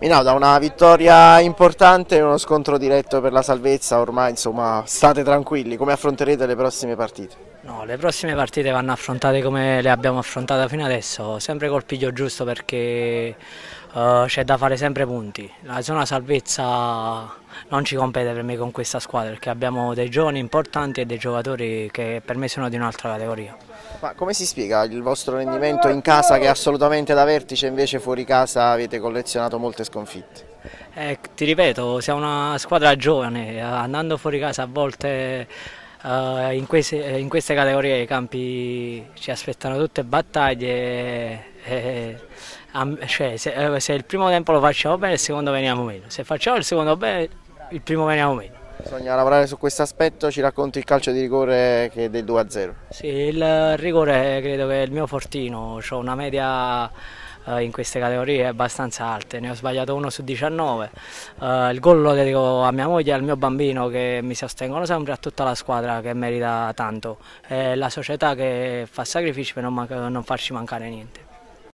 Minauda, una vittoria importante e uno scontro diretto per la salvezza, ormai insomma state tranquilli, come affronterete le prossime partite? No, le prossime partite vanno affrontate come le abbiamo affrontate fino adesso, sempre col piglio giusto perché uh, c'è da fare sempre punti. La zona salvezza non ci compete per me con questa squadra perché abbiamo dei giovani importanti e dei giocatori che per me sono di un'altra categoria. Ma come si spiega il vostro rendimento in casa che è assolutamente da vertice, invece fuori casa avete collezionato molte sconfitte? Eh, ti ripeto, siamo una squadra giovane, andando fuori casa a volte uh, in, queste, in, queste, categorie i campi ci aspettano tutte battaglie. E, cioè, se, eh, se il primo tempo lo facciamo bene, il secondo veniamo meno. Se facciamo il secondo bene, il primo veniamo meno. Bisogna lavorare su questo aspetto, ci racconti il calcio di rigore che è del 2-0. Sì, il rigore credo che è il mio fortino, ho una media eh, in queste categorie abbastanza alte, ne ho sbagliato uno su 19, eh, il gol lo dedico a mia moglie e al mio bambino che mi sostengono sempre, a tutta la squadra che merita tanto, è la società che fa sacrifici per non, non farci mancare niente.